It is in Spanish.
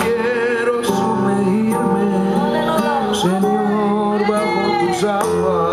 Quiero sumergirme, Señor, bajo tus aguas.